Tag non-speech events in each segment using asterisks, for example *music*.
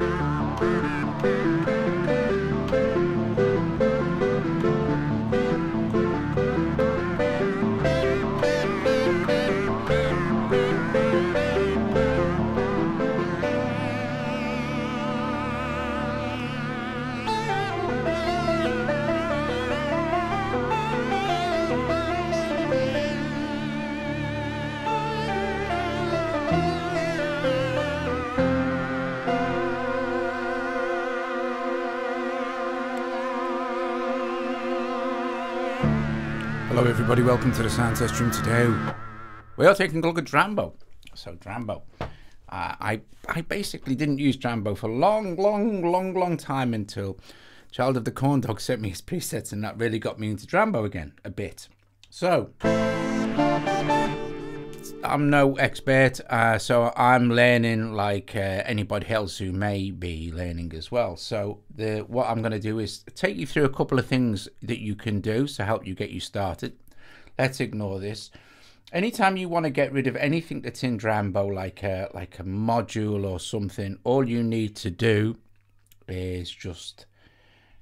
Música everybody. Welcome to the Sound Test Room today. We are taking a look at Drambo. So, Drambo. Uh, I I basically didn't use Drambo for a long, long, long, long time until Child of the Corn Dog sent me his presets, and that really got me into Drambo again a bit. So, I'm no expert, uh, so I'm learning like uh, anybody else who may be learning as well. So the what I'm going to do is take you through a couple of things that you can do to help you get you started. Let's ignore this. Anytime you want to get rid of anything that's in Drambo, like a like a module or something, all you need to do is just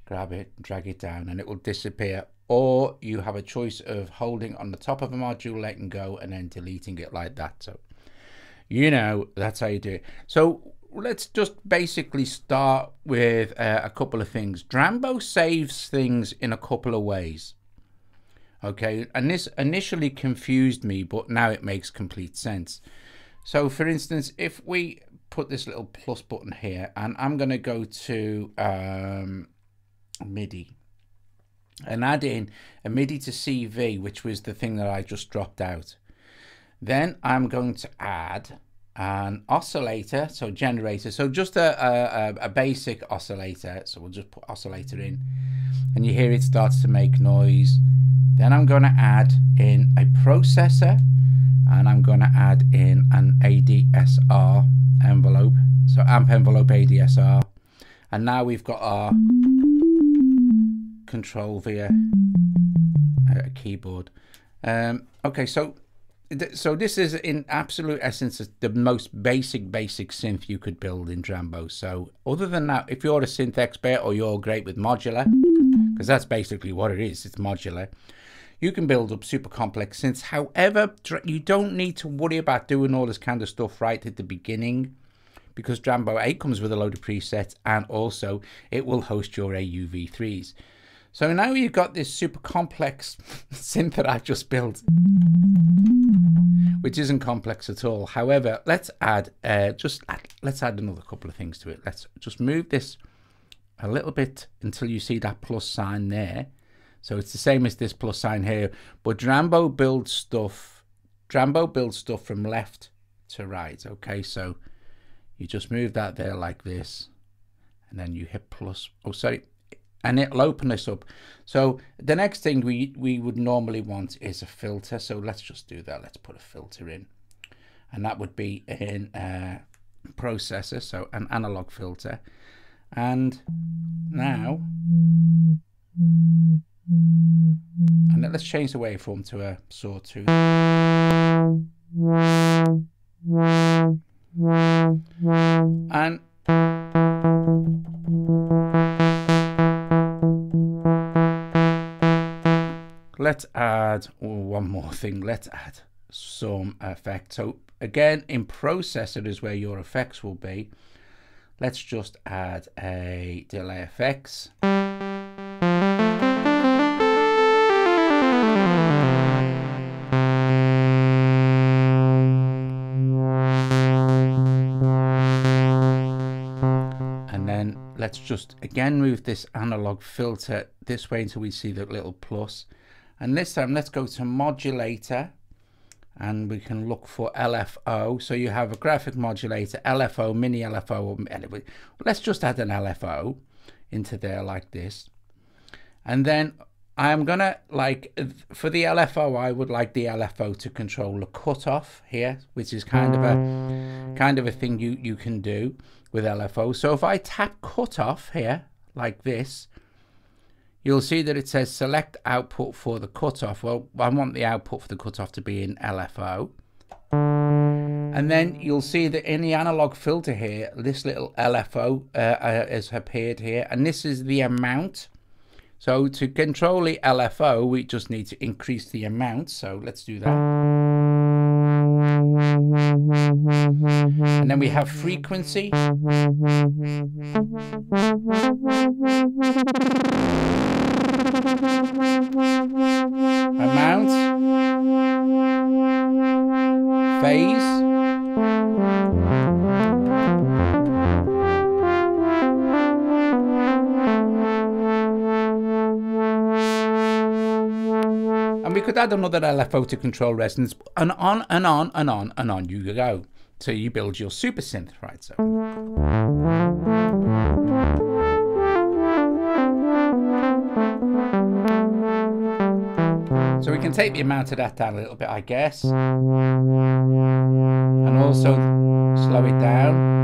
grab it, drag it down, and it will disappear or you have a choice of holding on the top of a module, letting go, and then deleting it like that. So, you know, that's how you do it. So, let's just basically start with uh, a couple of things. Drambo saves things in a couple of ways. Okay, and this initially confused me, but now it makes complete sense. So, for instance, if we put this little plus button here, and I'm going to go to um, MIDI and add in a MIDI to CV, which was the thing that I just dropped out. Then I'm going to add an oscillator, so generator, so just a, a, a basic oscillator. So we'll just put oscillator in, and you hear it starts to make noise. Then I'm going to add in a processor, and I'm going to add in an ADSR envelope, so amp envelope ADSR. And now we've got our control via a keyboard. Um, okay, so so this is in absolute essence the most basic basic synth you could build in Drambo. So other than that, if you're a synth expert or you're great with modular, because that's basically what it is, it's modular. You can build up super complex synths. However, you don't need to worry about doing all this kind of stuff right at the beginning because Drambo 8 comes with a load of presets and also it will host your AUV3s. So now you've got this super complex *laughs* synth that I've just built, which isn't complex at all. However, let's add uh, just add, let's add another couple of things to it. Let's just move this a little bit until you see that plus sign there. So it's the same as this plus sign here, but Drambo builds stuff. Drambo builds stuff from left to right. Okay, so you just move that there like this, and then you hit plus. Oh, sorry, and it'll open this up. So the next thing we, we would normally want is a filter. So let's just do that. Let's put a filter in. And that would be in a processor, so an analog filter. And now, and let's change the waveform to a sawtooth. And let's add one more thing. Let's add some effect. So again, in processor is where your effects will be. Let's just add a delay effects. And then let's just again move this analog filter this way until we see the little plus. And this time, let's go to modulator and we can look for LFO. So you have a graphic modulator, LFO, mini LFO. Let's just add an LFO into there like this. And then I'm gonna like for the LFO, I would like the LFO to control the cutoff here, which is kind of a kind of a thing you you can do with LFO. So if I tap cutoff here like this, you'll see that it says select output for the cutoff. Well, I want the output for the cutoff to be in LFO. And then you'll see that in the analog filter here, this little LFO uh, uh, has appeared here. And this is the amount. So to control the LFO, we just need to increase the amount. So let's do that. And then we have frequency. Add another LFO to control resonance, and on and on and on and on you go. So you build your super synth, right? So. So we can take the amount of that down a little bit, I guess. And also slow it down.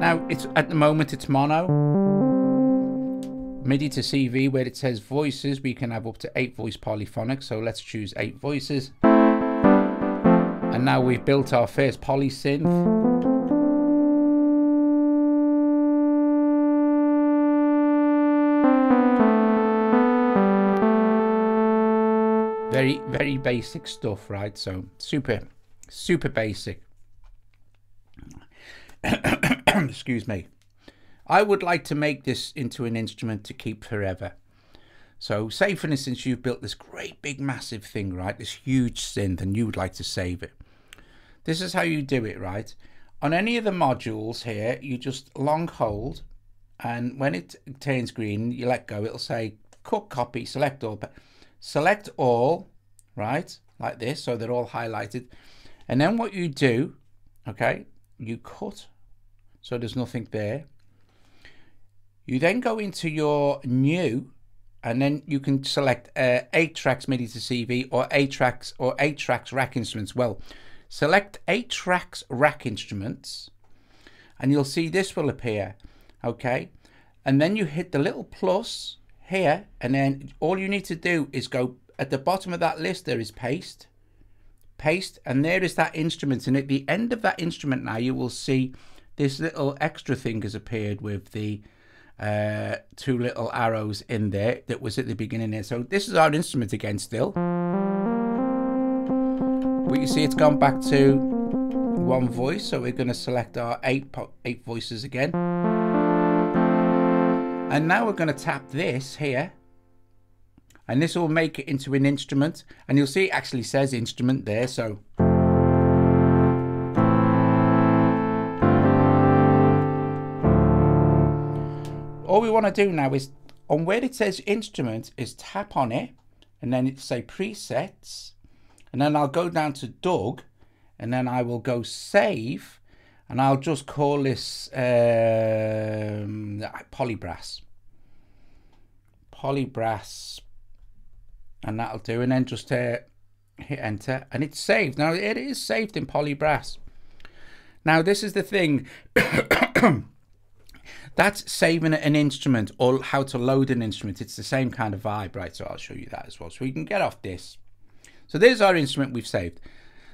Now, it's at the moment it's mono. MIDI to CV where it says voices, we can have up to eight voice polyphonic. So let's choose eight voices. And now we've built our first poly synth. very very basic stuff right so super super basic *coughs* excuse me I would like to make this into an instrument to keep forever. So say for instance you've built this great big massive thing right? This huge synth and you would like to save it. This is how you do it right? On any of the modules here you just long hold and when it turns green you let go. It'll say cut copy select all. Select all, right, like this, so they're all highlighted. And then what you do, okay, you cut, so there's nothing there. You then go into your new, and then you can select uh, 8 tracks MIDI to CV or 8 tracks or 8 tracks rack instruments. Well, select 8 tracks rack instruments, and you'll see this will appear, okay? And then you hit the little plus, here and then all you need to do is go at the bottom of that list there is paste paste and there is that instrument and at the end of that instrument now you will see this little extra thing has appeared with the uh, two little arrows in there that was at the beginning there so this is our instrument again still but you see it's gone back to one voice so we're going to select our eight eight voices again and now we're going to tap this here. And this will make it into an instrument. And you'll see it actually says instrument there. So all we want to do now is on where it says instrument is tap on it and then it say presets and then I'll go down to Doug and then I will go save and I'll just call this um, polybrass. Polybrass. And that'll do and then just uh, hit enter and it's saved. Now it is saved in polybrass. Now this is the thing *coughs* that's saving an instrument or how to load an instrument it's the same kind of vibe right so I'll show you that as well so we can get off this so there's our instrument we've saved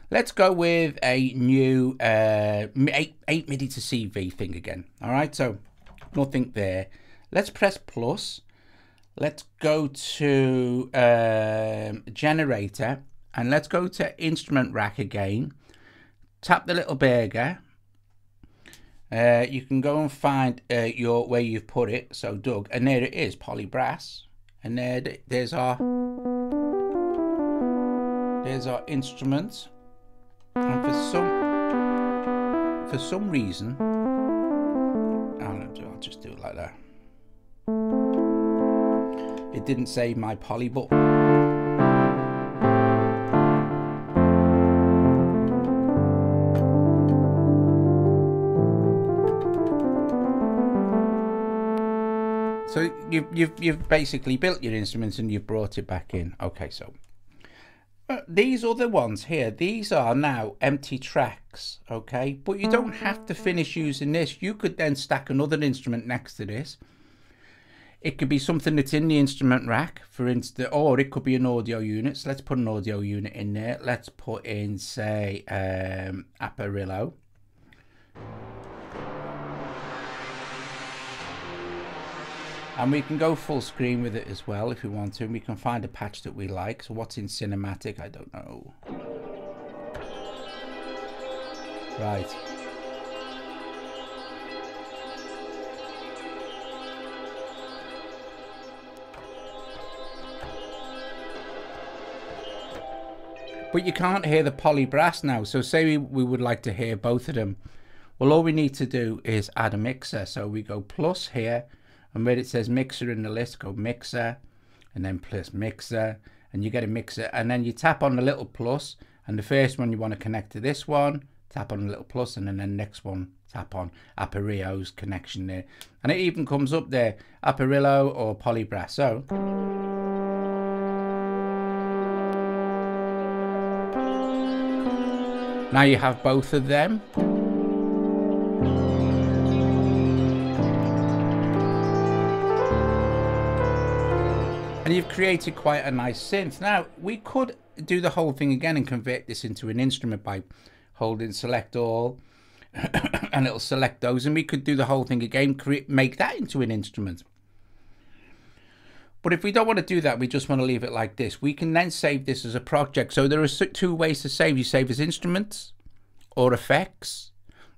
Let's go with a new uh, 8, 8 MIDI to CV thing again. All right, so nothing there. Let's press plus. Let's go to um, generator and let's go to instrument rack again. Tap the little burger. Uh, you can go and find uh, your where you've put it. So Doug, and there it is, polybrass. And there, there's our there's our instruments. And for some for some reason, I'll, just do it like that. It didn't save my poly, but So you've, you've, you've basically built your instruments and you've brought it back in. Okay, so uh, these other ones here, these are now empty tracks, okay? But you don't have to finish using this. You could then stack another instrument next to this. It could be something that's in the instrument rack, for instance, or it could be an audio unit. So let's put an audio unit in there. Let's put in, say, um, Aparillo. And we can go full screen with it as well if we want to. And we can find a patch that we like. So what's in cinematic? I don't know. Right. But you can't hear the poly brass now. So say we, we would like to hear both of them. Well, all we need to do is add a mixer. So we go plus here, and where it says mixer in the list, go mixer, and then plus mixer, and you get a mixer. And then you tap on the little plus, and the first one you want to connect to this one, tap on the little plus, and then the next one, tap on Aparillo's connection there. And it even comes up there, Apparillo or Polybrass. So... Now you have both of them. You've created quite a nice synth. Now, we could do the whole thing again and convert this into an instrument by holding select all *coughs* and it'll select those and we could do the whole thing again, create, make that into an instrument. But if we don't want to do that, we just want to leave it like this. We can then save this as a project. So there are two ways to save. You save as instruments or effects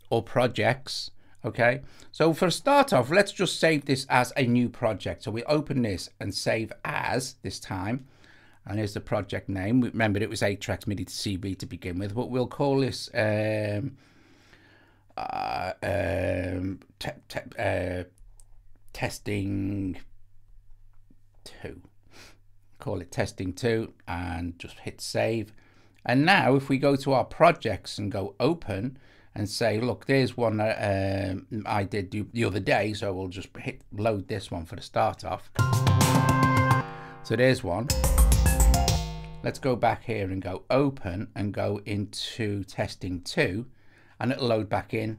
or projects. Okay, so for a start off, let's just save this as a new project. So we open this and save as this time. And here's the project name. Remember, it was 8 tracks MIDI to CV to begin with, but we'll call this um, uh, um, te te uh, testing 2. Call it testing 2 and just hit save. And now if we go to our projects and go open and say, look, there's one that um, I did the other day. So we'll just hit load this one for the start off. So there's one. Let's go back here and go open and go into testing two and it'll load back in.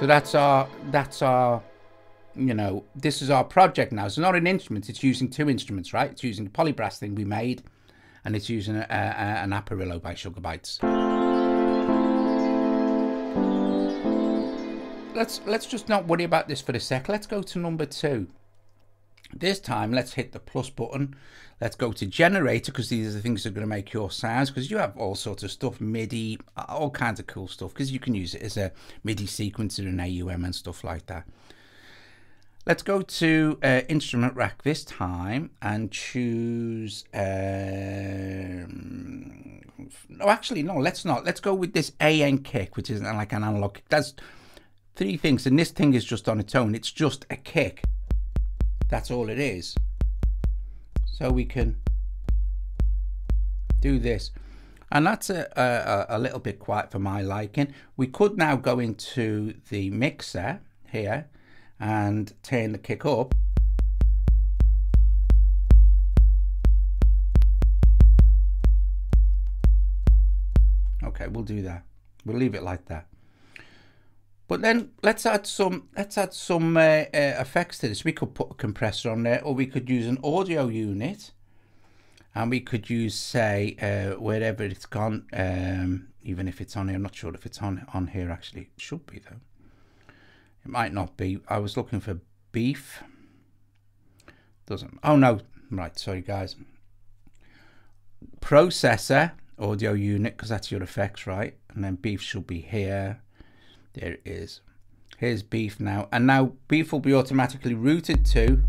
So that's our, that's our you know, this is our project now. It's not an instrument, it's using two instruments, right? It's using the polybrass thing we made and it's using a, a, an Aparillo by Sugarbytes. Let's, let's just not worry about this for a sec. Let's go to number two. This time, let's hit the plus button. Let's go to generator because these are the things that are going to make your sounds because you have all sorts of stuff, MIDI, all kinds of cool stuff because you can use it as a MIDI sequencer and AUM and stuff like that. Let's go to uh, instrument rack this time and choose. Um, no, actually, no, let's not. Let's go with this AN kick, which is like an analog kick. That's three things, and this thing is just on its own. It's just a kick. That's all it is. So we can do this. And that's a, a, a little bit quiet for my liking. We could now go into the mixer here and turn the kick up. Okay, we'll do that. We'll leave it like that. But then let's add some let's add some uh, uh, effects to this. We could put a compressor on there, or we could use an audio unit, and we could use say uh, wherever it's gone. Um, even if it's on here, I'm not sure if it's on on here. Actually, it should be though. It might not be. I was looking for beef. Doesn't. Oh no. Right. Sorry guys. Processor audio unit because that's your effects, right? And then beef should be here there it is. Here's beef now. And now beef will be automatically routed to.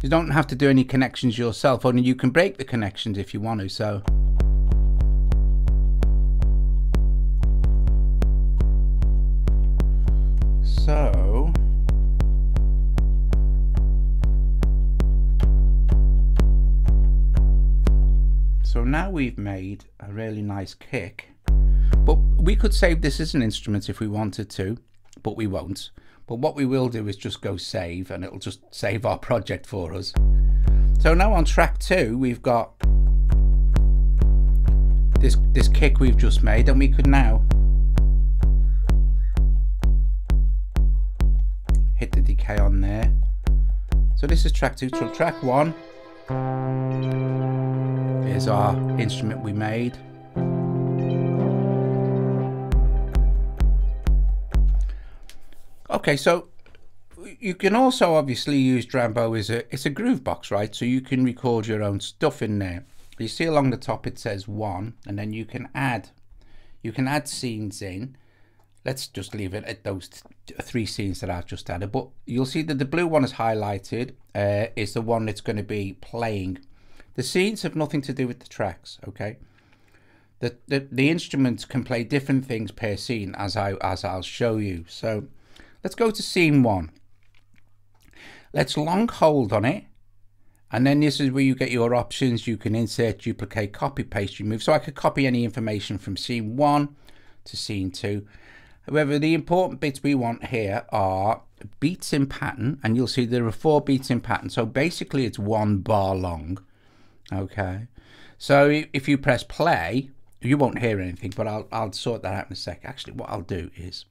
You don't have to do any connections yourself, only you can break the connections if you want to. So. So. So now we've made a really nice kick. But we could save this as an instrument if we wanted to, but we won't. But what we will do is just go save and it'll just save our project for us. So now on track two, we've got this, this kick we've just made and we could now OK on there. So this is track two. Track one is our instrument we made. Okay, so you can also obviously use Drambo as a it's a groove box, right? So you can record your own stuff in there. You see along the top it says one, and then you can add you can add scenes in. Let's just leave it at those three scenes that I've just added. But you'll see that the blue one is highlighted uh, is the one that's going to be playing. The scenes have nothing to do with the tracks, okay? The, the, the instruments can play different things per scene as I as I'll show you. So let's go to scene one. Let's long hold on it. And then this is where you get your options. You can insert, duplicate, copy, paste, remove. So I could copy any information from scene one to scene two. However, the important bits we want here are beats in pattern. And you'll see there are four beats in pattern. So basically it's one bar long. Okay. So if you press play, you won't hear anything, but I'll, I'll sort that out in a sec. Actually, what I'll do is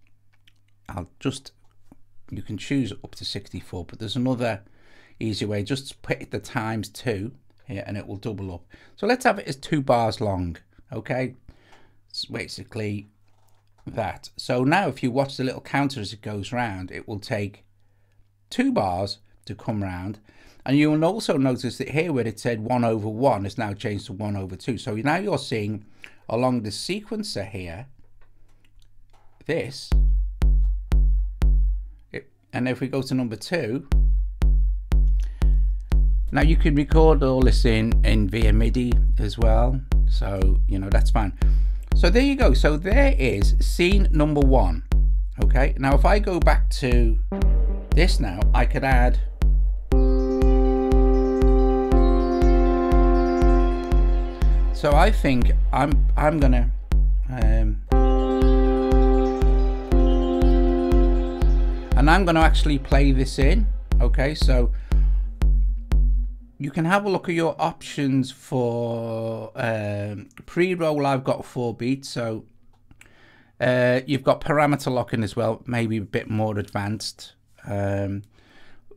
I'll just you can choose up to 64 but there's another easy way just put the times two here and it will double up so let's have it as two bars long okay it's basically that so now if you watch the little counter as it goes round it will take two bars to come round and you will also notice that here where it said 1 over 1 is now changed to 1 over 2 so now you're seeing along the sequencer here this and if we go to number two, now you can record all this in, in via MIDI as well. So, you know, that's fine. So there you go. So there is scene number one. Okay. Now, if I go back to this now, I could add So I think I'm I'm gonna um, and I'm to actually play this in okay so you can have a look at your options for um, pre-roll I've got four beats so uh, you've got parameter locking as well maybe a bit more advanced. Um,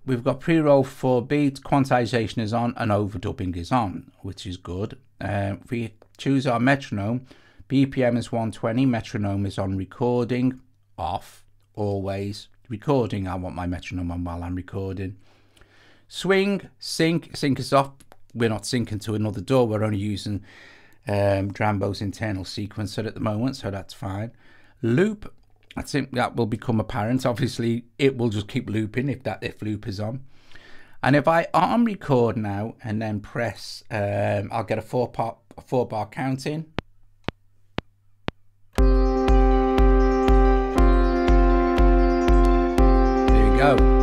we've got pre-roll four beats quantization is on and overdubbing is on which is good. Uh, if we choose our metronome BPM is 120 metronome is on recording off always recording, I want my metronome on while I'm recording. Swing, sync, sync us off. We're not syncing to another DAW. We're only using um, Drambo's internal sequencer at the moment, so that's fine. Loop, I think that will become apparent. Obviously, it will just keep looping if that if loop is on. And if I arm record now and then press, um, I'll get a four part, four bar counting. There You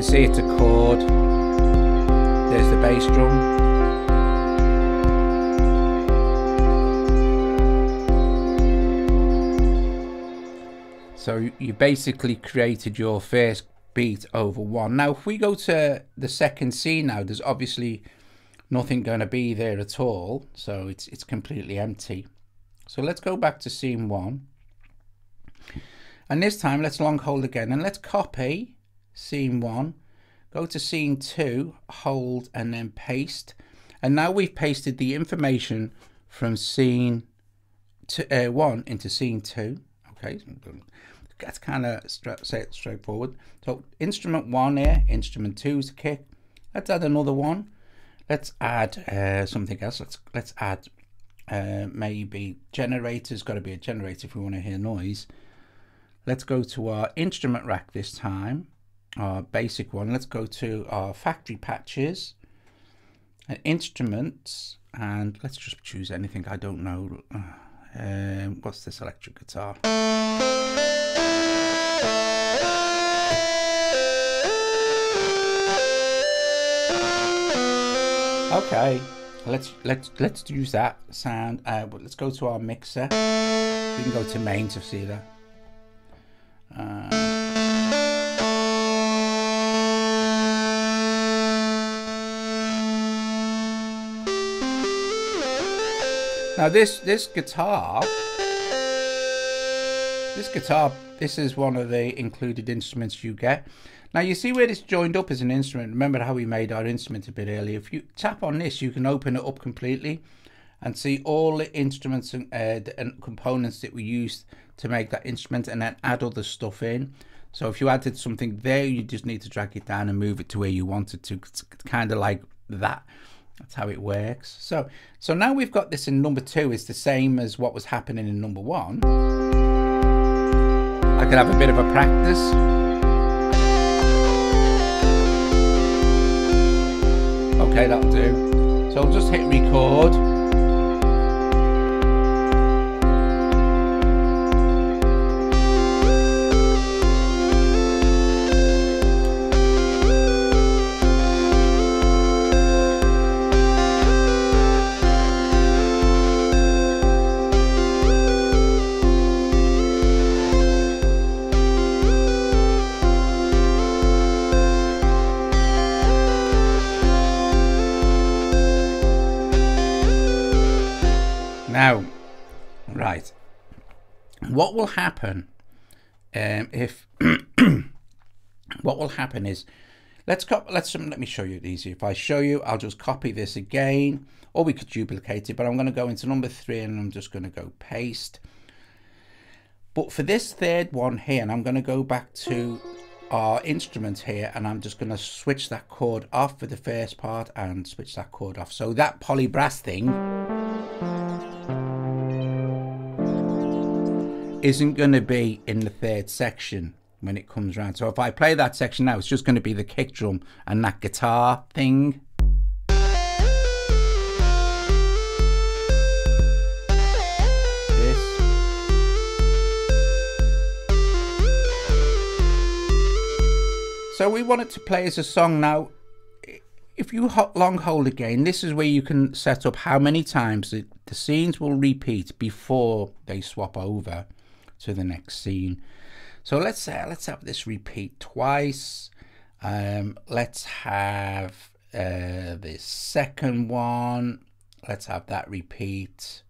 can see it's a chord. There's the bass drum. So you basically created your first beat over one. Now, if we go to the second scene now, there's obviously nothing going to be there at all. So it's, it's completely empty. So let's go back to scene one. And this time let's long hold again and let's copy scene one, go to scene two, hold and then paste. And now we've pasted the information from scene uh, one into scene two. Okay, that's kind of straight, straightforward. So instrument one here, instrument two is a kick. Let's add another one. Let's add uh, something else. Let's let's add uh, maybe generators. Got to be a generator if we want to hear noise. Let's go to our instrument rack this time, our basic one. Let's go to our factory patches and instruments, and let's just choose anything I don't know. Um, what's this electric guitar? Okay, let's let's let's use that sound. Uh, but let's go to our mixer. We can go to main to see that. Uh, now this this guitar, This guitar, this is one of the included instruments you get. Now you see where it's joined up as an instrument. Remember how we made our instrument a bit earlier. If you tap on this, you can open it up completely and see all the instruments and, uh, and components that we used to make that instrument and then add other stuff in. So if you added something there, you just need to drag it down and move it to where you want it to. It's kind of like that. That's how it works. So, so now we've got this in number two. It's the same as what was happening in number one. I can have a bit of a practice. Okay, that'll do. So I'll just hit record. What will happen um, if *clears throat* what will happen is let's copy, let's let me show you it easy. If I show you, I'll just copy this again, or we could duplicate it. But I'm going to go into number three, and I'm just going to go paste. But for this third one here, and I'm going to go back to our instrument here, and I'm just going to switch that chord off for the first part and switch that chord off. So that polybrass thing isn't going to be in the third section when it comes around. So if I play that section now, it's just going to be the kick drum and that guitar thing. This. So we want it to play as a song now. If you long hold again, this is where you can set up how many times the, the scenes will repeat before they swap over to the next scene. So let's say let's have this repeat twice. Um, let's have uh, the second one. Let's have that repeat.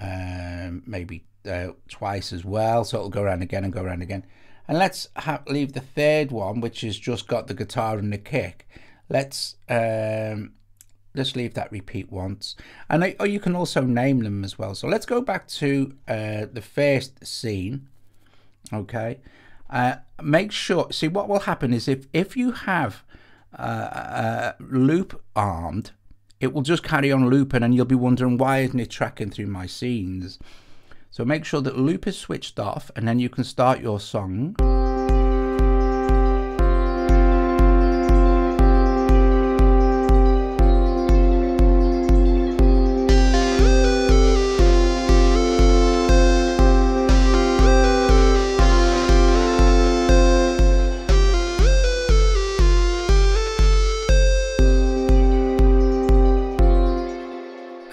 Um, maybe uh, twice as well. So it'll go around again and go around again. And let's have, leave the third one, which has just got the guitar and the kick. Let's um, let's leave that repeat once. And I, or you can also name them as well. So let's go back to uh, the first scene okay? Uh, make sure see what will happen is if if you have uh, uh, loop armed it will just carry on looping and you'll be wondering why isn't it tracking through my scenes. So make sure that loop is switched off and then you can start your song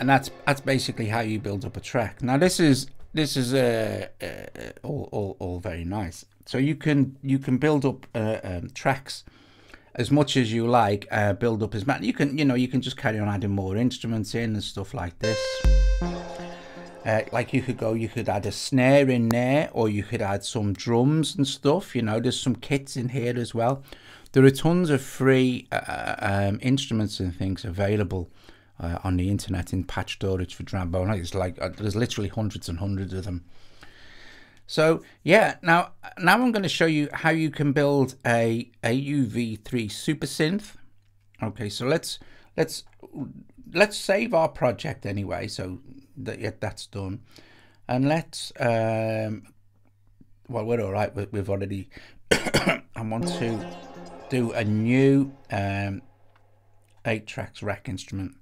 and that's that's basically how you build up a track. Now this is this is uh, uh, all, all all very nice. So you can you can build up uh, um, tracks as much as you like. Uh, build up as much. You can you know you can just carry on adding more instruments in and stuff like this. Uh, like you could go, you could add a snare in there, or you could add some drums and stuff. You know, there's some kits in here as well. There are tons of free uh, um, instruments and things available uh, on the internet in patch storage for Drambo. It's like uh, there's literally hundreds and hundreds of them. So yeah, now now I'm going to show you how you can build a AUV3 super synth. Okay, so let's let's let's save our project anyway. So that yeah, that's done, and let's um, well we're all right. We've already. *coughs* I want to do a new um, eight tracks rack instrument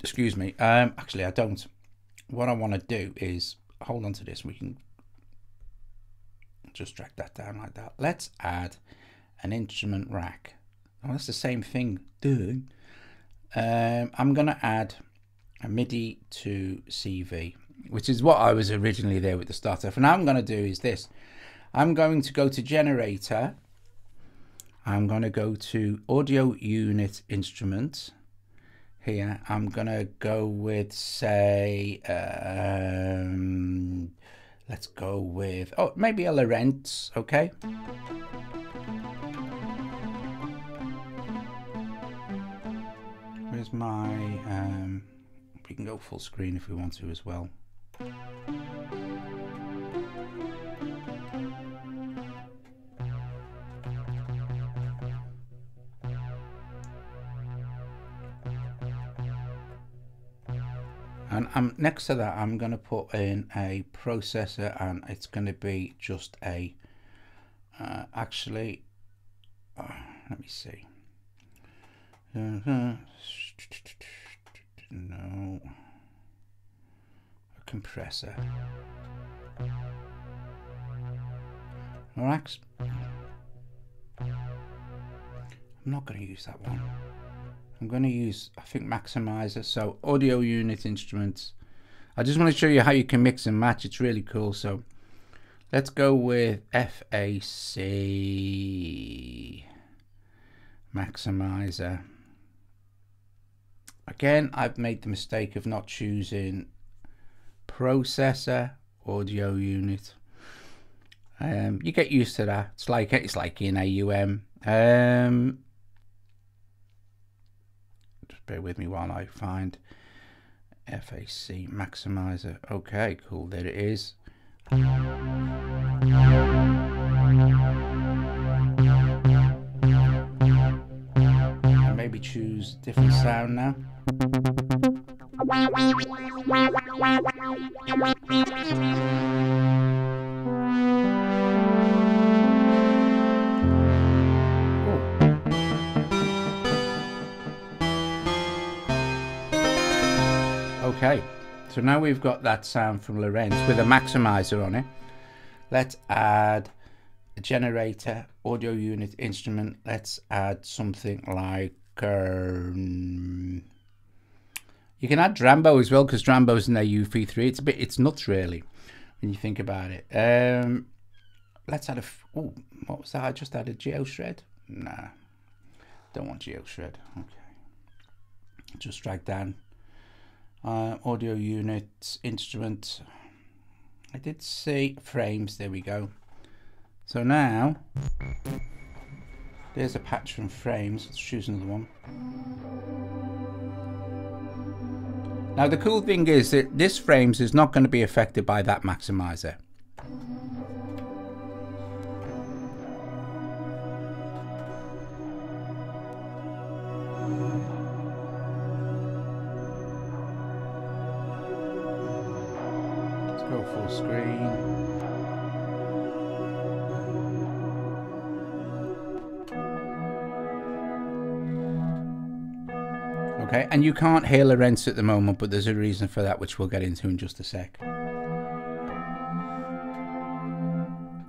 excuse me. Um actually i don't. What i want to do is hold on to this we can just drag that down like that. Let's add an instrument rack. Oh that's the same thing doing. Um, i'm gonna add a midi to cv which is what i was originally there with the starter. And now i'm going to do is this. I'm going to go to generator. I'm going to go to audio unit instrument here I'm gonna go with say um, Let's go with, oh, maybe a Lowrance, okay? Where's my, um, we can go full screen if we want to as well. And I'm next to that I'm going to put in a processor and it's going to be just a uh, actually uh, let me see. No. A compressor. Relax. I'm not going to use that one I'm going to use, I think, maximizer. So audio unit instruments. I just want to show you how you can mix and match. It's really cool. So let's go with FAC maximizer. Again, I've made the mistake of not choosing processor audio unit. Um, you get used to that. It's like it's like in AUM. Um, bear with me while I find FAC maximizer. Okay, cool, there it is. maybe choose different sound now. Okay, so now we've got that sound from Lorenz with a maximizer on it. Let's add a generator, audio unit, instrument. Let's add something like... Um, you can add Drambo as well because Drambo's in their UV3. It's a bit, it's nuts really when you think about it. Um, let's add a, oh, what was that? I just added GeoShred. Nah, don't want GeoShred. Okay, just drag down uh, audio unit, instrument. I did see frames, there we go. So now, there's a patch from frames, let's choose another one. Now the cool thing is that this frames is not going to be affected by that maximizer. And you can't hear Lowrance at the moment, but there's a reason for that, which we'll get into in just a sec.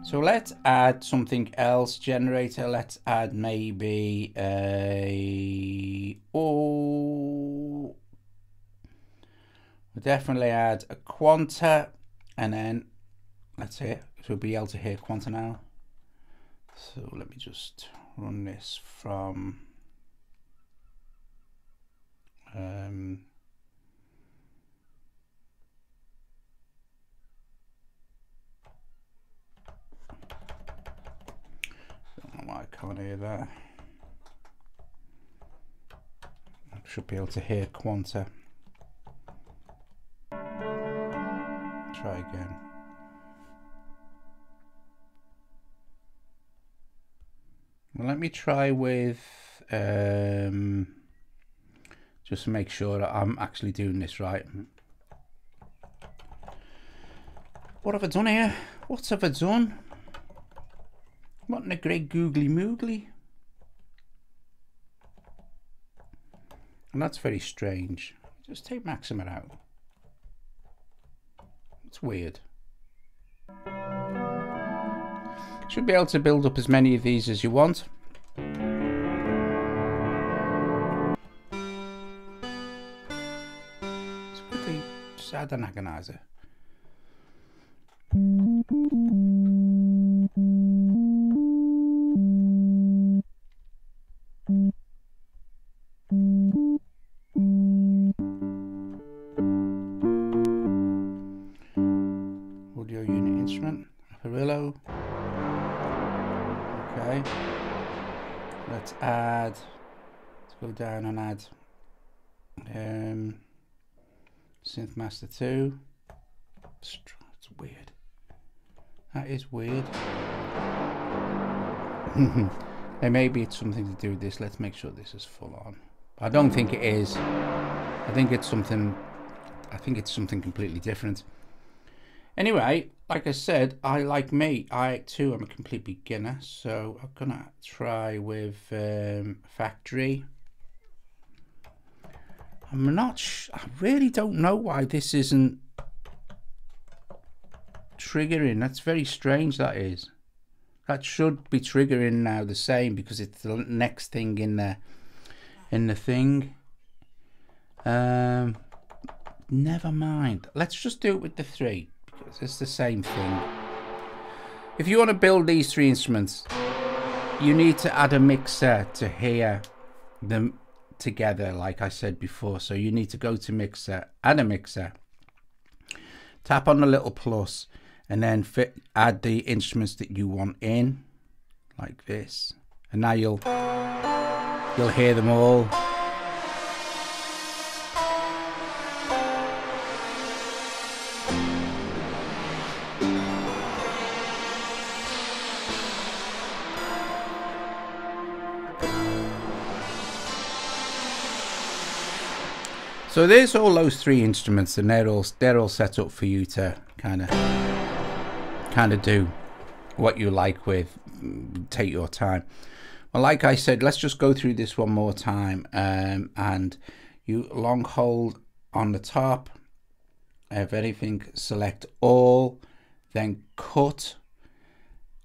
So let's add something else, generator. Let's add maybe a, oh, we'll definitely add a quanta and then let's hear, so we'll be able to hear quanta now. So let me just run this from um, don't know why I can't hear that. I should be able to hear Quanta. Try again. Well, let me try with um, just to make sure that I'm actually doing this right. What have I done here? What have I done? What in a great googly moogly? And that's very strange. Just take Maxima out. It's weird. Should be able to build up as many of these as you want. Sada Naganaze. Audio unit Master 2. It's weird. That is weird. *laughs* and maybe it's something to do with this. Let's make sure this is full on. I don't think it is. I think it's something. I think it's something completely different. Anyway, like I said, I like me. I too am a complete beginner, so I'm gonna try with um, factory. I'm not. I really don't know why this isn't triggering. That's very strange. That is. That should be triggering now the same because it's the next thing in the in the thing. Um, never mind. Let's just do it with the three because it's the same thing. If you want to build these three instruments, you need to add a mixer to hear them together, like I said before. So you need to go to mixer, add a mixer, tap on the little plus, and then fit, add the instruments that you want in, like this. And now you'll you'll hear them all. So there's all those three instruments and they're all they're all set up for you to kind of kind of do what you like with take your time. Well like I said let's just go through this one more time um, and you long hold on the top of anything select all then cut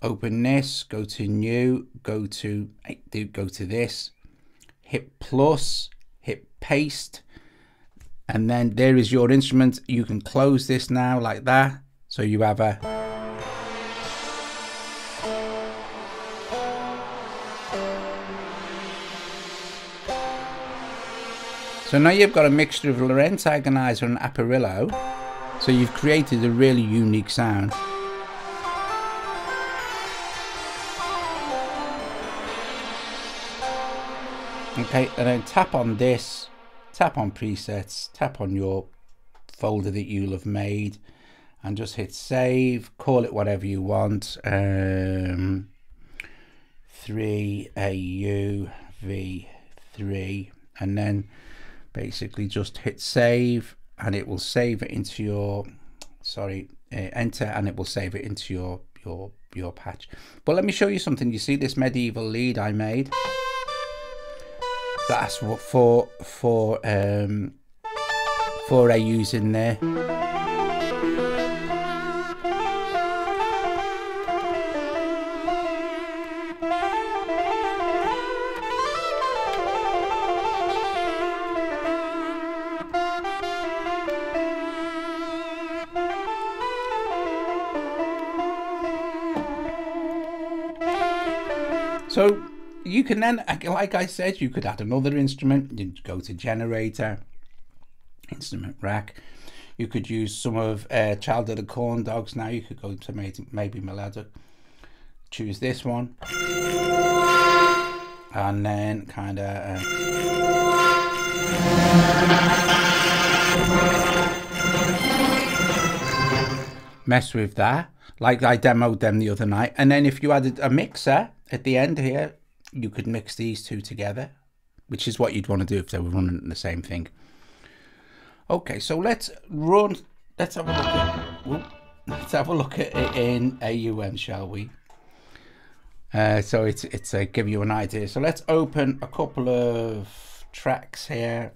open this go to new go to do go to this hit plus hit paste and then there is your instrument you can close this now like that so you have a So now you've got a mixture of Lorentz Agonizer and Aparillo. So you've created a really unique sound. Okay, and then tap on this tap on presets, tap on your folder that you'll have made and just hit save, call it whatever you want. Um, 3AUV3 and then basically just hit save and it will save it into your sorry uh, enter and it will save it into your your your patch. But let me show you something. You see this medieval lead I made that's what for for um for a use in there you can then, like I said, you could add another instrument. You go to generator, instrument rack. You could use some of uh, Child of the Corn Dogs. Now you could go to maybe, maybe melodic. Choose this one, and then kind of. Uh, mess with that like I demoed them the other night and then if you added a mixer at the end here you could mix these two together, which is what you'd want to do if they were running the same thing. Okay, so let's run, let's have a look at, let's have a look at it in AUM, shall we? Uh, so it's it's a give you an idea. So let's open a couple of tracks here.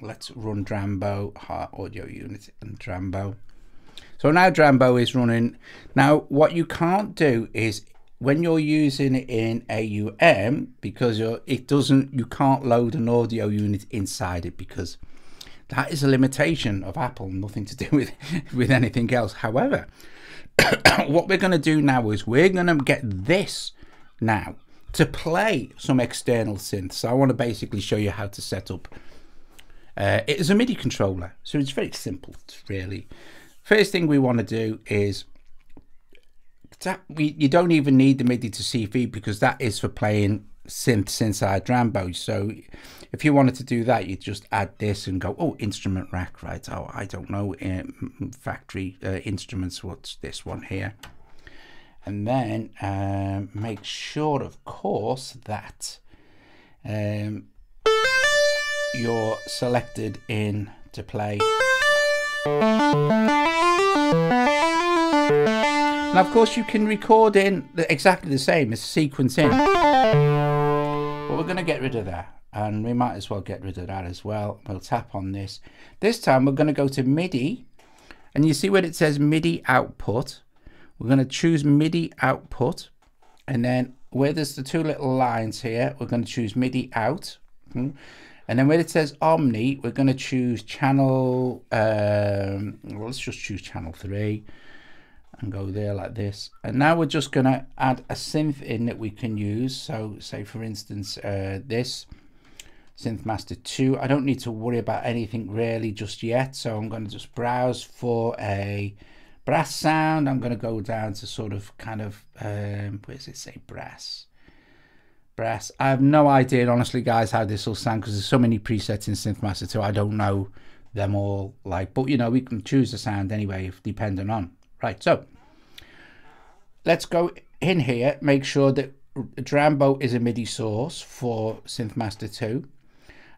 Let's run Drambo, Heart Audio Unit and Drambo. So now Drambo is running. Now what you can't do is when you're using it in AUM, because it doesn't, you can't load an audio unit inside it because that is a limitation of Apple, nothing to do with, *laughs* with anything else. However, *coughs* what we're going to do now is we're going to get this now to play some external synths. So I want to basically show you how to set up. Uh, it is a MIDI controller, so it's very simple, really. First thing we want to do is that we you don't even need the MIDI to CV because that is for playing synths inside Drambo. So if you wanted to do that, you'd just add this and go, oh, instrument rack, right? Oh, I don't know, um, factory uh, instruments. What's this one here? And then um, make sure, of course, that um, you're selected in to play. Now, of course, you can record in exactly the same as sequence in. But we're going to get rid of that. And we might as well get rid of that as well. We'll tap on this. This time, we're going to go to MIDI. And you see where it says MIDI output. We're going to choose MIDI output. And then where there's the two little lines here, we're going to choose MIDI out. Hmm. And then where it says Omni, we're going to choose channel, um, well, let's just choose channel 3 and go there like this. And now we're just going to add a synth in that we can use. So say for instance, uh, this Synth Master 2. I don't need to worry about anything really just yet. So I'm going to just browse for a brass sound. I'm going to go down to sort of kind of, um, where does it say brass? Brass. I have no idea, honestly, guys, how this will sound because there's so many presets in Synth Master 2. I don't know them all like, but you know, we can choose the sound anyway, if depending on Right, so let's go in here, make sure that Drambo is a MIDI source for SynthMaster 2.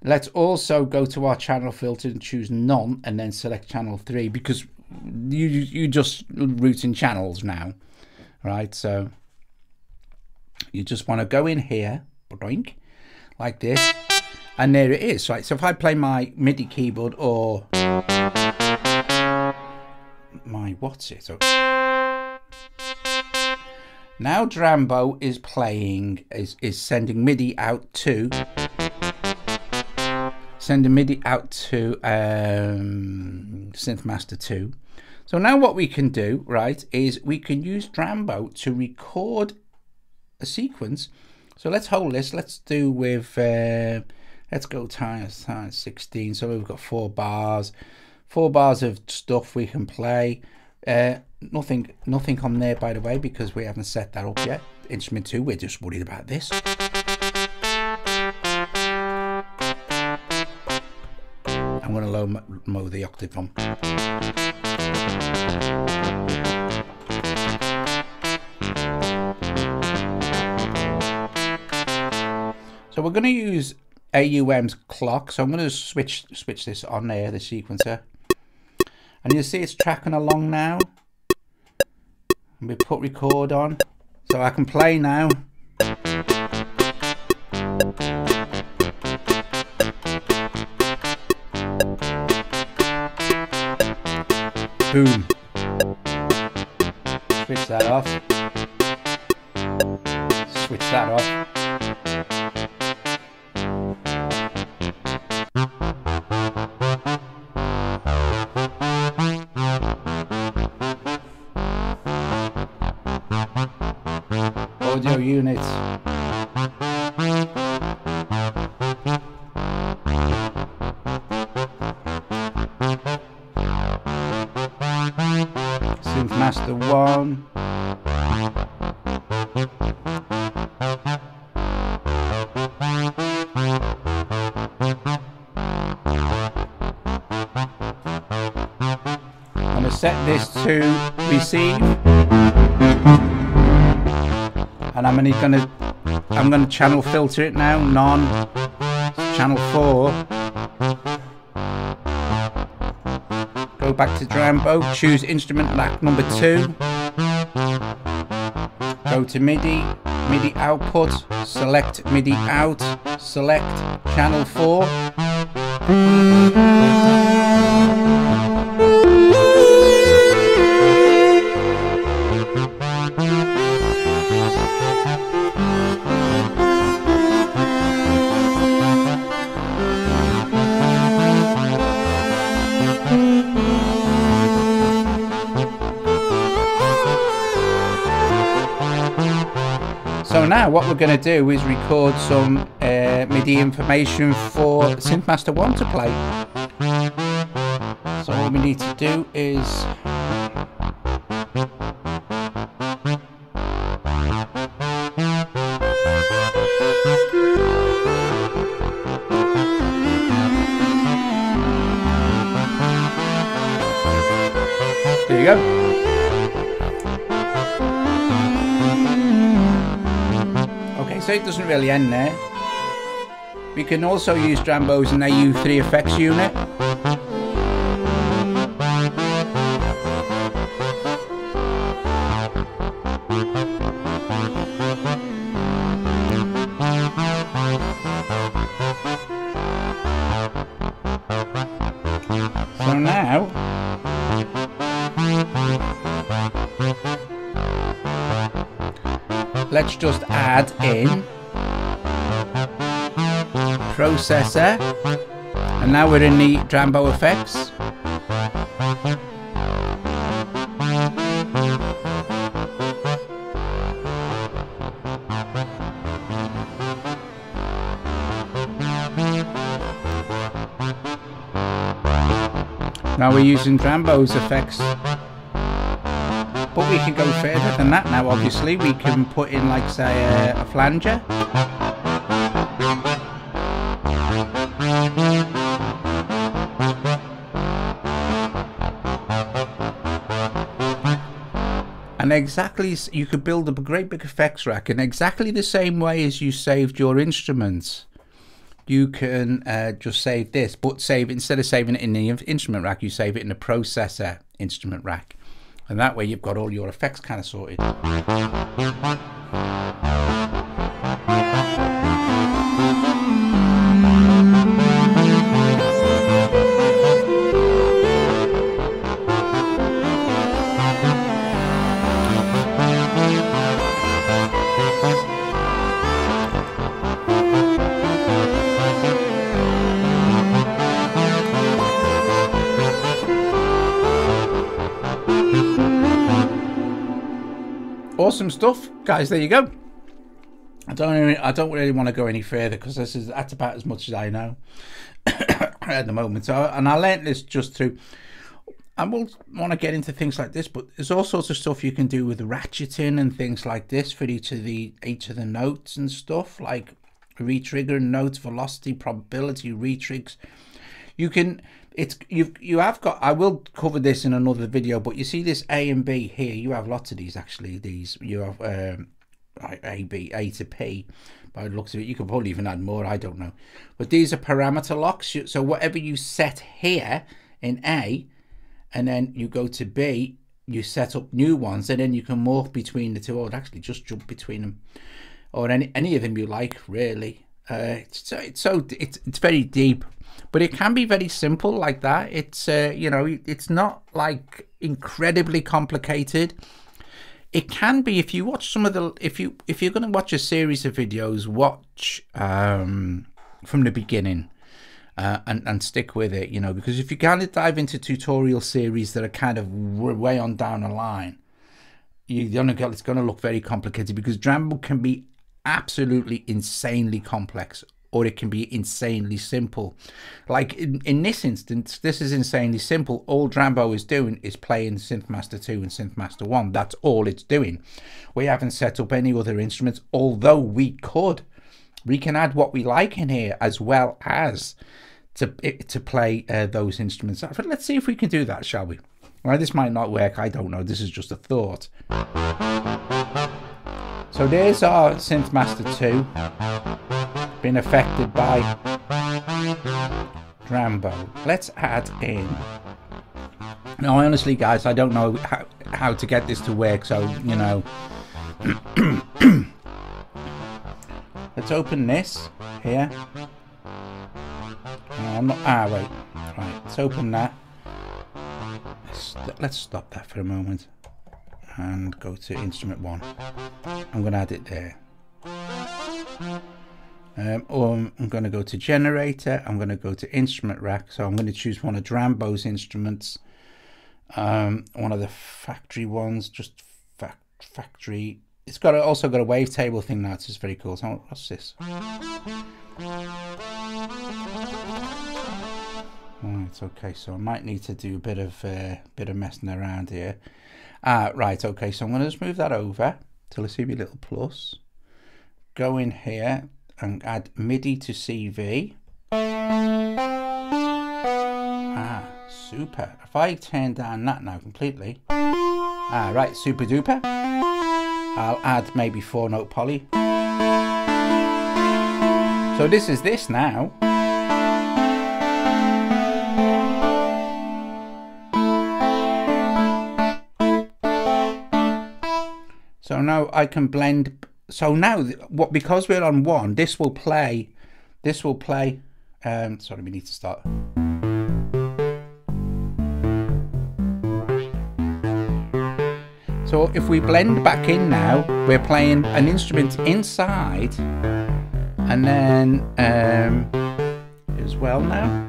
Let's also go to our channel filter and choose none and then select channel 3 because you you just routing channels now, right? So you just want to go in here, like this, and there it is, right? So if I play my MIDI keyboard or my what's it? Now Drambo is playing is is sending MIDI out to sending MIDI out to um, Synthmaster 2. So now what we can do, right, is we can use Drambo to record a sequence. So let's hold this. Let's do with, uh, let's go times, times 16. So we've got four bars four bars of stuff we can play. Uh, nothing, nothing on there, by the way, because we haven't set that up yet. Instrument two, we're just worried about this. I'm going to low mo the octave on. So we're going to use AUM's clock. So I'm going to switch switch this on there, the sequencer. And you see it's tracking along now. And we put record on. So I can play now. Boom. Switch that off. Switch that off. Set this to receive. And I'm only gonna I'm gonna channel filter it now non, channel 4 go back to Drambo choose instrument rack number 2 go to MIDI MIDI output select MIDI out select channel 4 what we're going to do is record some uh, MIDI information for Synthmaster 1 to play. So all we need to do is really end there. We can also use Drambo's and AU3 effects unit. So now, let's just add in processor and now we're in the Drambo effects Now we're using Drambo's effects. But we can go further than that now, obviously. We can put in, like, say, a, a flanger. Exactly, you could build a great big effects rack in exactly the same way as you saved your instruments you can uh, just save this, but save instead of saving it in the instrument rack, you save it in the processor instrument rack, and that way you've got all your effects kind of sorted. Awesome stuff, guys. There you go. I don't really, I don't really want to go any further because this is that's about as much as I know *coughs* at the moment. So, and I learned this just through. I will want to get into things like this, but there's all sorts of stuff you can do with ratcheting and things like this for each of the each of the notes and stuff like retrigger notes, velocity, probability, retrigs. You can it's you've you have got i will cover this in another video but you see this a and b here you have lots of these actually these you have um a b a to p by looks of it. You could probably even add more i don't know. But these are parameter locks. So whatever you set here in a and then you go to b you set up new ones and then you can morph between the two or actually just jump between them or any any of them you like really. Uh it's so it's so it's, it's very deep but it can be very simple like that. It's uh, you know it's not like incredibly complicated. It can be if you watch some of the if you if you're going to watch a series of videos watch um from the beginning uh, and and stick with it you know because if you kind of dive into tutorial series that are kind of way on down the line you're gonna get it's going to look very complicated because Drambo can be absolutely insanely complex or it can be insanely simple. Like in, in this instance, this is insanely simple. All Drambo is doing is playing Synthmaster 2 and Synthmaster 1. That's all it's doing. We haven't set up any other instruments, although we could. We can add what we like in here as well as to, to play uh, those instruments. Let's see if we can do that, shall we? Well, this might not work. I don't know. This is just a thought. So there's our Synthmaster 2 been affected by Drambo. Let's add in. Now, honestly, guys, I don't know how, how to get this to work, so, you know. *coughs* Let's open this here. No, I'm not, ah, wait. Right, let's open that. Let's, let's stop that for a moment and go to instrument one. I'm going to add it there. Um, or I'm going to go to generator. I'm going to go to instrument rack. So I'm going to choose one of Drambo's instruments. Um, one of the factory ones, just fa factory. It's got a, also got a wavetable thing now. It's just very cool. So what's this? Right, okay, so I might need to do a bit of uh, bit of messing around here. Ah, right, okay, so I'm going to just move that over till I see my little plus. Go in here, and add MIDI to CV. Ah, duper. If I turn down that now completely. Ah, right, super duper. I'll add maybe four note poly. So this is this now. So now I can blend. So now what because we're on one, this will play. This will play. Um, sorry, we need to start. So if we blend back in now, we're playing an instrument inside and then um, as well now.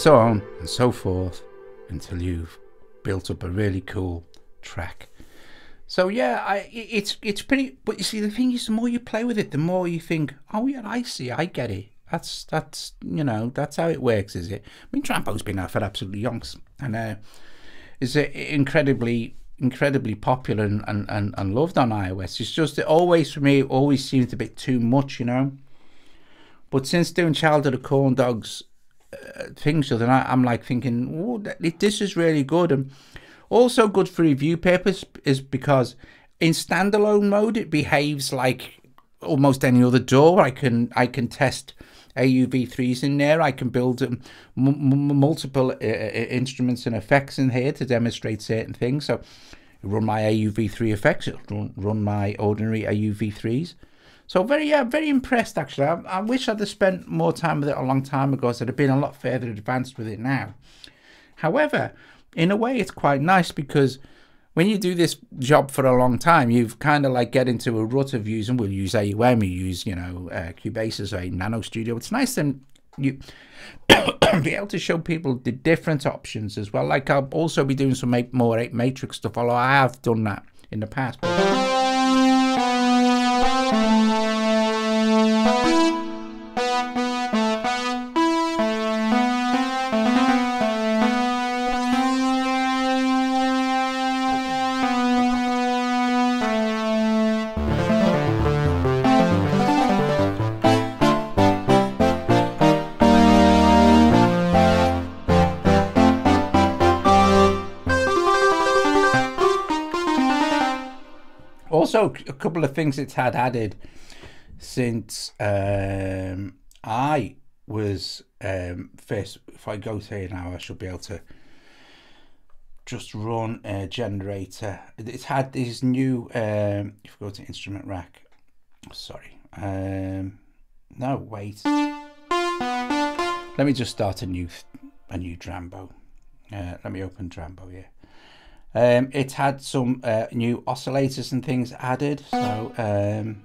So on and so forth until you've built up a really cool track. So yeah, I it's it's pretty. But you see, the thing is, the more you play with it, the more you think, oh yeah, I see, I get it. That's that's you know that's how it works, is it? I mean, Drambo's been out for absolutely yonks, and uh, is incredibly incredibly popular and, and, and, loved on iOS. It's just it always for me always seems a bit too much, you know. But since doing Childhood of Corn Dogs uh, things, so then I, am like thinking, this is really good, and also good for review purpose is because in standalone mode it behaves like almost any other DAW. I can I can test AUV3s in there. I can build um, multiple uh, uh, instruments and effects in here to demonstrate certain things. So run my AUV3 effects, run, run my ordinary AUV3s. So very, yeah, very impressed actually. I, I wish I'd have spent more time with it a long time ago, so I'd have been a lot further advanced with it now. However, in a way, it's quite nice because when you do this job for a long time, you've kind of like get into a rut of using, we'll use AUM, we use, you know, uh, Cubase or Nano Studio. It's nice then you *coughs* be able to show people the different options as well. Like I'll also be doing some more eight matrix stuff, although I have done that in the past. A couple of things it's had added since um, I was um, first. If I go to here now, I should be able to just run a generator. It's had these new. Um, if you go to instrument rack, sorry. Um, no, wait. Let me just start a new a new Drambo. Uh, let me open Drambo here. Um, it had some uh, new oscillators and things added. So um,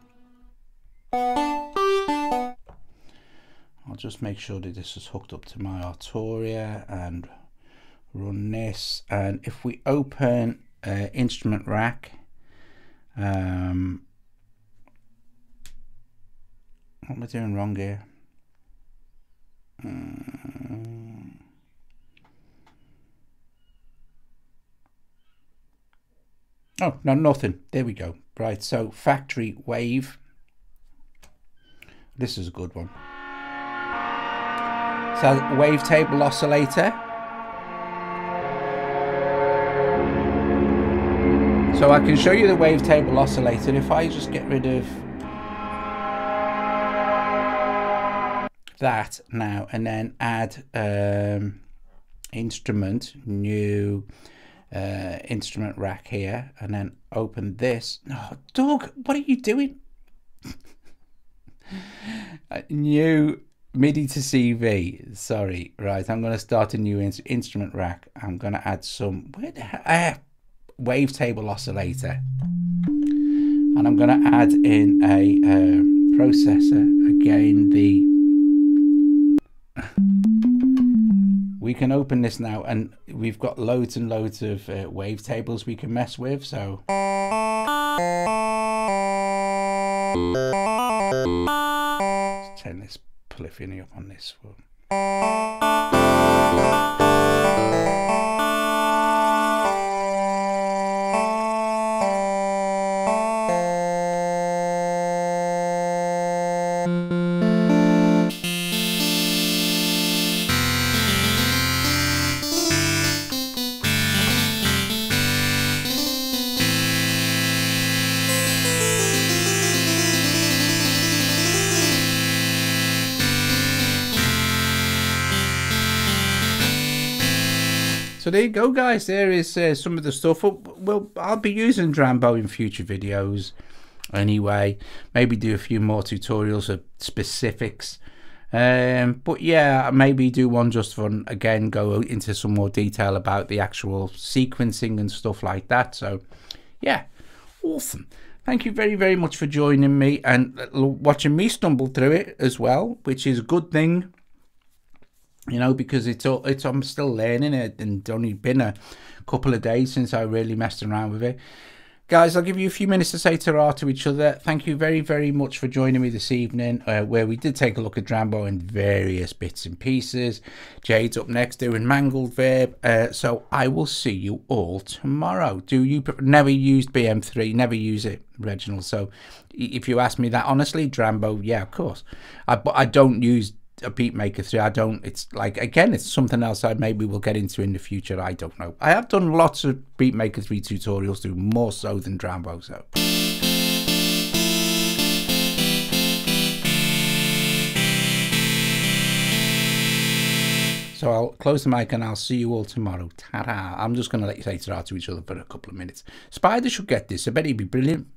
I'll just make sure that this is hooked up to my Arturia and run this. And if we open uh, instrument rack, um, what am I doing wrong here? Um, Oh, no, nothing. There we go. Right, so factory wave. This is a good one. So wavetable oscillator. So I can show you the wavetable oscillator. If I just get rid of that now and then add um, instrument, new uh, instrument rack here and then open this. Oh, dog, what are you doing? *laughs* new MIDI to CV. Sorry, right. I'm going to start a new in instrument rack. I'm going to add some where the uh, wavetable oscillator, and I'm going to add in a uh, processor again. The we can open this now and we've got loads and loads of uh, wavetables we can mess with so turn this polyphony up on this one. So there you go, guys. There is uh, some of the stuff. Well, I'll be using Drambo in future videos anyway. Maybe do a few more tutorials of specifics. Um, but yeah, maybe do one just for, again, go into some more detail about the actual sequencing and stuff like that. So yeah, awesome. Thank you very, very much for joining me and watching me stumble through it as well, which is a good thing you know, because it's all, it's I'm still learning it, and only been a couple of days since I really messed around with it. Guys, I'll give you a few minutes to say ta to each other. Thank you very, very much for joining me this evening, uh, where we did take a look at Drambo in various bits and pieces. Jade's up next doing Mangled Verb. Uh, so I will see you all tomorrow. Do you never used BM3? Never use it, Reginald. So if you ask me that honestly, Drambo, yeah, of course. I, but I don't use a beatmaker 3 i don't it's like again it's something else i maybe will get into in the future i don't know i have done lots of beatmaker 3 tutorials do more so than drambo so So I'll close the mic and I'll see you all tomorrow. Ta-da. I'm just going to let you say ta to each other for a couple of minutes. Spider should get this. I bet he'd be brilliant.